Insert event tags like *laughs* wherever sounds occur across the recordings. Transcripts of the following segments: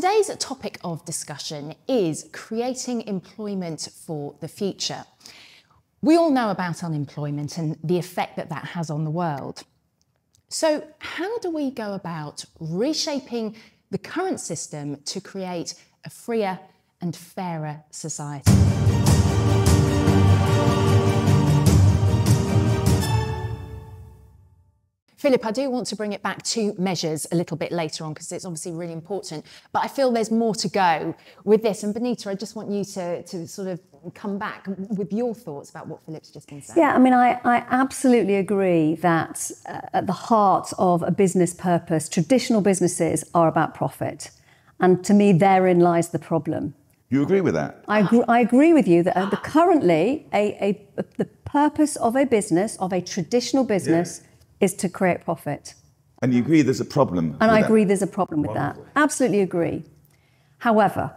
Today's topic of discussion is creating employment for the future. We all know about unemployment and the effect that that has on the world. So, how do we go about reshaping the current system to create a freer and fairer society? Phillip, I do want to bring it back to measures a little bit later on because it's obviously really important. But I feel there's more to go with this. And Benita, I just want you to, to sort of come back with your thoughts about what Phillip's just been saying. Yeah, I mean, I, I absolutely agree that uh, at the heart of a business purpose, traditional businesses are about profit. And to me, therein lies the problem. You agree with that? I agree, I agree with you that uh, the, currently a, a, the purpose of a business, of a traditional business, yeah is to create profit. And you agree there's a problem? And I that? agree there's a problem with Wonderful. that. Absolutely agree. However,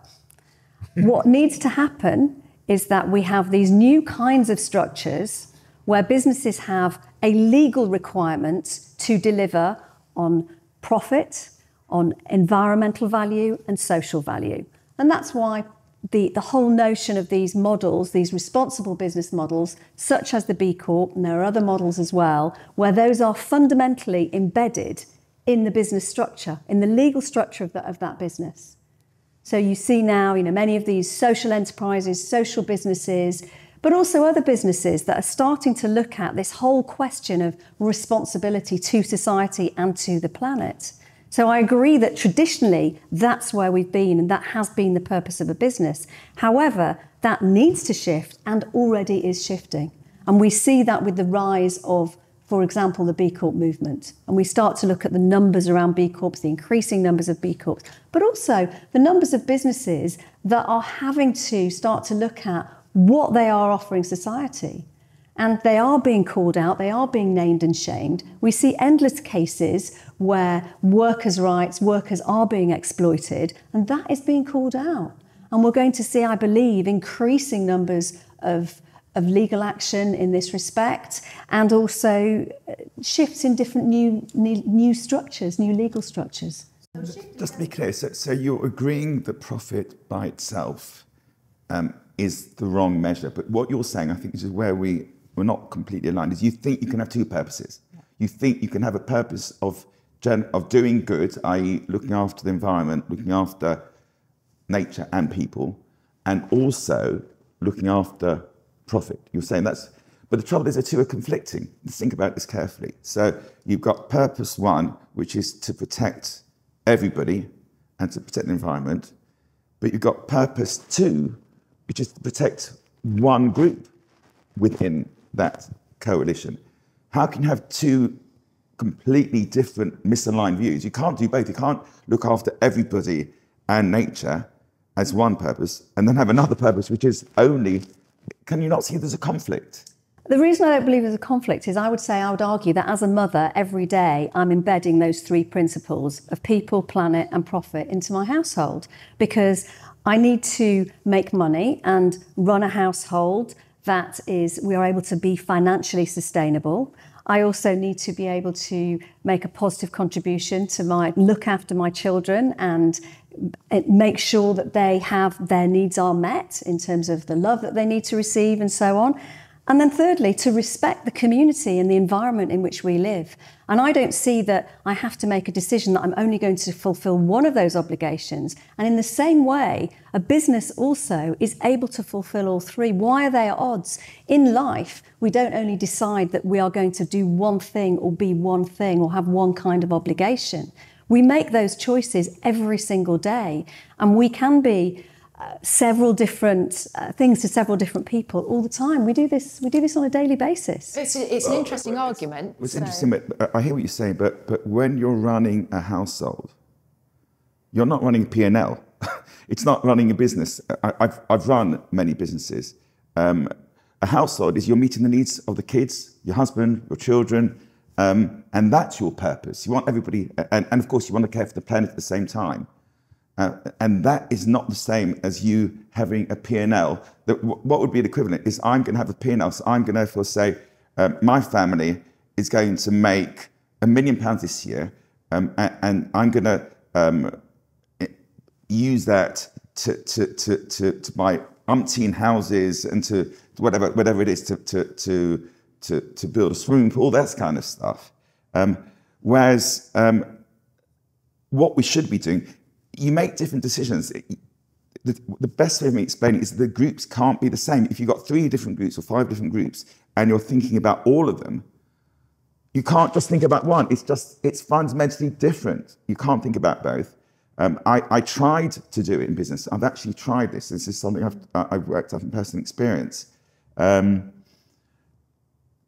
what needs to happen is that we have these new kinds of structures where businesses have a legal requirement to deliver on profit, on environmental value, and social value. And that's why the, the whole notion of these models, these responsible business models, such as the B Corp, and there are other models as well, where those are fundamentally embedded in the business structure, in the legal structure of, the, of that business. So you see now, you know, many of these social enterprises, social businesses, but also other businesses that are starting to look at this whole question of responsibility to society and to the planet. So I agree that traditionally that's where we've been and that has been the purpose of a business. However, that needs to shift and already is shifting. And we see that with the rise of, for example, the B Corp movement. And we start to look at the numbers around B Corps, the increasing numbers of B Corps, but also the numbers of businesses that are having to start to look at what they are offering society. And they are being called out, they are being named and shamed. We see endless cases where workers' rights, workers are being exploited, and that is being called out. And we're going to see, I believe, increasing numbers of, of legal action in this respect, and also uh, shifts in different new, new, new structures, new legal structures. Just to be clear, so, so you're agreeing that profit by itself um, is the wrong measure, but what you're saying, I think, is where we we're not completely aligned, is you think you can have two purposes. You think you can have a purpose of, of doing good, i.e., looking after the environment, looking after nature and people, and also looking after profit. You're saying that's, but the trouble is the two are conflicting. Think about this carefully. So you've got purpose one, which is to protect everybody and to protect the environment, but you've got purpose two, which is to protect one group within that coalition. How can you have two completely different misaligned views? You can't do both. You can't look after everybody and nature as one purpose and then have another purpose which is only can you not see there's a conflict? The reason I don't believe there's a conflict is I would say I would argue that as a mother, every day I'm embedding those three principles of people, planet, and profit into my household because I need to make money and run a household that is we are able to be financially sustainable. I also need to be able to make a positive contribution to my look after my children and make sure that they have their needs are met in terms of the love that they need to receive and so on. And then, thirdly, to respect the community and the environment in which we live. And I don't see that I have to make a decision that I'm only going to fulfill one of those obligations. And in the same way, a business also is able to fulfill all three. Why are they at odds? In life, we don't only decide that we are going to do one thing or be one thing or have one kind of obligation. We make those choices every single day. And we can be several different uh, things to several different people all the time. We do this. We do this on a daily basis. It's, a, it's well, an interesting argument. It's so. interesting, but I hear what you're saying. But but when you're running a household, you're not running a P and L. *laughs* it's not running a business. I, have I've run many businesses. Um, a household is you're meeting the needs of the kids, your husband, your children, um, and that's your purpose. You want everybody, and, and of course, you want to care for the planet at the same time. Uh, and that is not the same as you having a P&L. That what would be the equivalent is I'm going to have a P&L, so I'm going to therefore say um, my family is going to make a million pounds this year, um, and, and, I'm going to um, use that to, to, to, to, to buy umpteen houses and to whatever, whatever it is to, to, to, to, to build a swimming pool, that kind of stuff. Um, whereas um, what we should be doing, you make different decisions. The, the best way of me explaining it is the groups can't be the same. If you've got three different groups or five different groups and you're thinking about all of them, you can't just think about one. It's just, it's fundamentally different. You can't think about both. Um, I, I, tried to do it in business. I've actually tried this. This is something I've, I've worked out in personal experience. Um,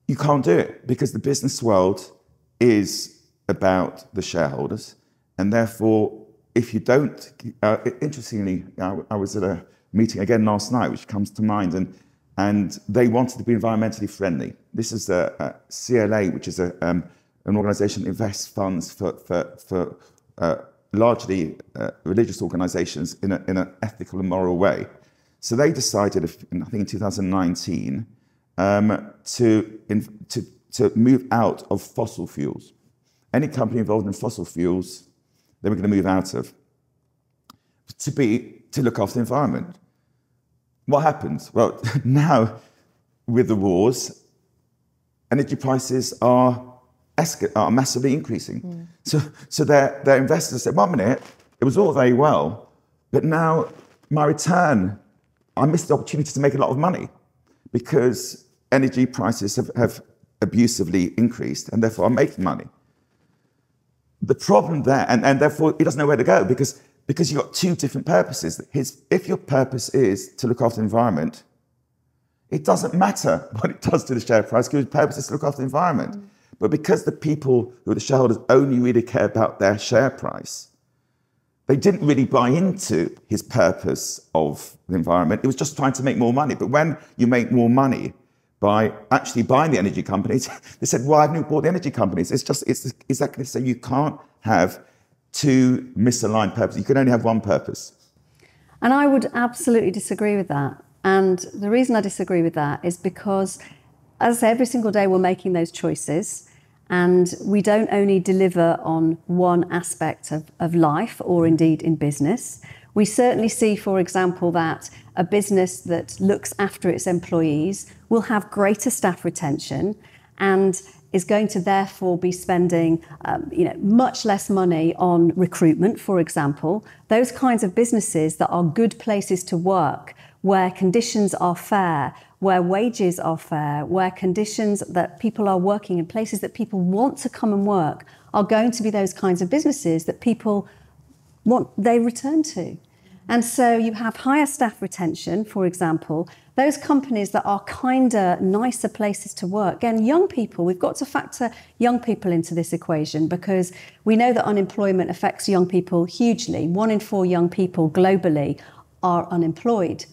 you can't do it because the business world is about the shareholders. And therefore, if you don't, uh, interestingly, I, I, was at a meeting again last night, which comes to mind, and, and they wanted to be environmentally friendly. This is a, a CLA, which is a, um, an organization that invests funds for, for, for uh, largely uh, religious organizations in, a, in an ethical and moral way. So they decided, I think in 2019, um, to, in, to, to move out of fossil fuels. Any company involved in fossil fuels, they were going to move out of to be to look after the environment. What happens? Well, *laughs* now with the wars, energy prices are are massively increasing. Mm. So, so their, their investors said, one minute, it was all very well, but now my return, I missed the opportunity to make a lot of money because energy prices have, have abusively increased and therefore I'm making money. The problem there, and, and therefore he doesn't know where to go because, because you've got two different purposes. His, if your purpose is to look after the environment, it doesn't matter *laughs* what it does to the share price because his purpose is to look after the environment. Mm. But because the people who are the shareholders only really care about their share price, they didn't really buy into his purpose of the environment. It was just trying to make more money. But when you make more money by actually buying the energy companies, *laughs* they said, why haven't you bought the energy companies? It's just, it's exactly same. You can't have two misaligned purposes. You can only have one purpose. And I would absolutely disagree with that. And the reason I disagree with that is because as I say, every single day we're making those choices. And we don't only deliver on one aspect of, of life or indeed in business. We certainly see, for example, that a business that looks after its employees will have greater staff retention and is going to therefore be spending um, you know, much less money on recruitment, for example. Those kinds of businesses that are good places to work, where conditions are fair, where wages are fair, where conditions that people are working in places that people want to come and work are going to be those kinds of businesses that people want they return to. And so you have higher staff retention, for example, those companies that are kinder, nicer places to work. Again, young people, we've got to factor young people into this equation because we know that unemployment affects young people hugely. One in four young people globally are unemployed.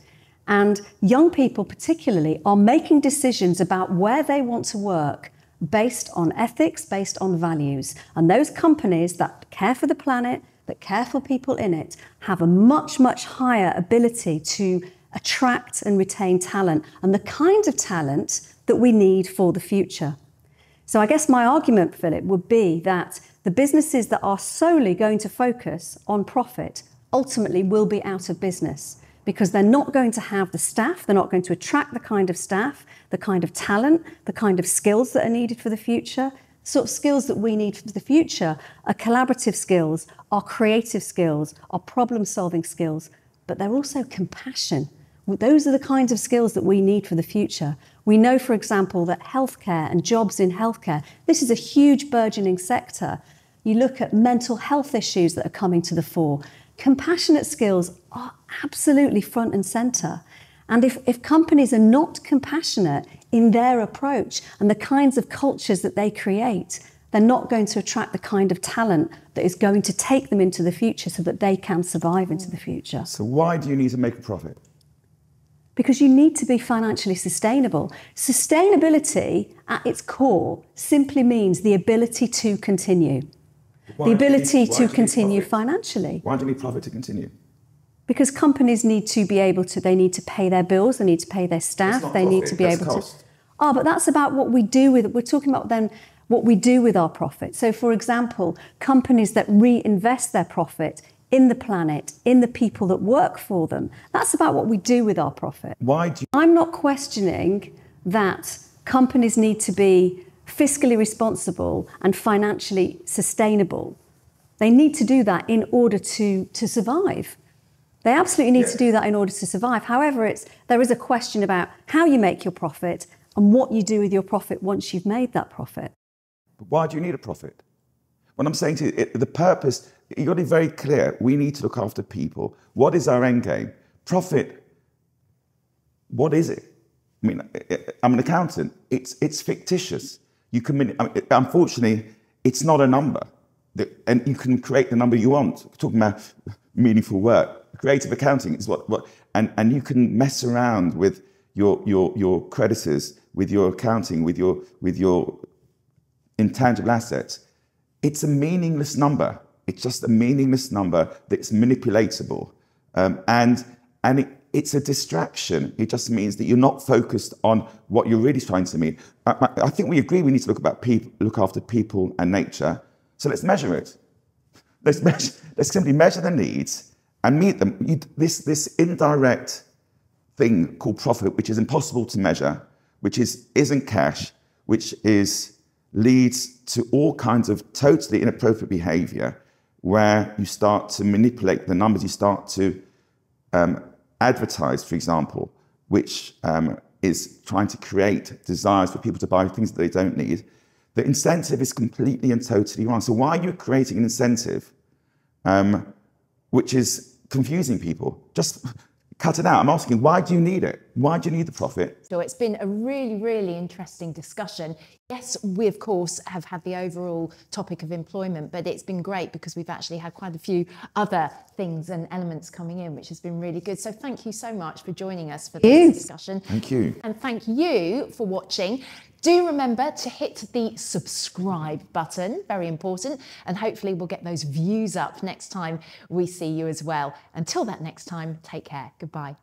And young people, particularly, are making decisions about where they want to work based on ethics, based on values. And those companies that care for the planet, that careful people in it, have a much, much higher ability to attract and retain talent and the kind of talent that we need for the future. So, I guess my argument, Phillip, would be that the businesses that are solely going to focus on profit ultimately will be out of business because they're not going to have the staff, they're not going to attract the kind of staff, the kind of talent, the kind of skills that are needed for the future. Sort of skills that we need for the future are collaborative skills, are creative skills, are problem solving skills, but they're also compassion. Those are the kinds of skills that we need for the future. We know, for example, that healthcare and jobs in healthcare, this is a huge burgeoning sector. You look at mental health issues that are coming to the fore. Compassionate skills are absolutely front and centre. And if, if companies are not compassionate in their approach and the kinds of cultures that they create, they're not going to attract the kind of talent that is going to take them into the future so that they can survive into the future. So, why do you need to make a profit? Because you need to be financially sustainable. Sustainability, at its core, simply means the ability to continue. Why the ability need, to continue financially. Why do you need profit to continue? Because companies need to be able to, they need to pay their bills, they need to pay their staff, they profit, need to be able cost. to. Oh, but that's about what we do with, we're talking about then what we do with our profit. So, for example, companies that reinvest their profit in the planet, in the people that work for them. That's about what we do with our profit. Why do you, I'm not questioning that companies need to be fiscally responsible and financially sustainable. They need to do that in order to, to survive. They absolutely need to do that in order to survive. However, it's, there is a question about how you make your profit and what you do with your profit once you've made that profit. But why do you need a profit? What I'm saying to you, it, the purpose, you've got to be very clear. We need to look after people. What is our end game? Profit, what is it? I mean, I'm an accountant. It's, it's fictitious. You can, I mean, unfortunately, it's not a number. And you can create the number you want. We're talking about meaningful work. Creative accounting is what, what and, and you can mess around with your, your, your creditors, with your accounting, with your, with your intangible assets. It's a meaningless number. It's just a meaningless number that's manipulatable. Um, and and it, it's a distraction. It just means that you're not focused on what you're really trying to mean. I, I think we agree we need to look about people, look after people and nature. So let's measure it. Let's *laughs* measure, let's simply measure the needs and meet them. You, this this indirect thing called profit, which is impossible to measure, which is isn't cash, which is leads to all kinds of totally inappropriate behavior, where you start to manipulate the numbers, you start to um, advertise, for example, which um, is trying to create desires for people to buy things that they don't need, the incentive is completely and totally wrong. So why are you creating an incentive um, which is confusing people? Just *laughs* cut it out. I'm asking, why do you need it? Why do you need the profit? So it's been a really, really interesting discussion. Yes, we of course have had the overall topic of employment, but it's been great because we've actually had quite a few other things and elements coming in, which has been really good. So thank you so much for joining us for this discussion. Thank you. And thank you for watching. Do remember to hit the subscribe button, very important, and hopefully we'll get those views up next time we see you as well. Until that next time, take care. Goodbye.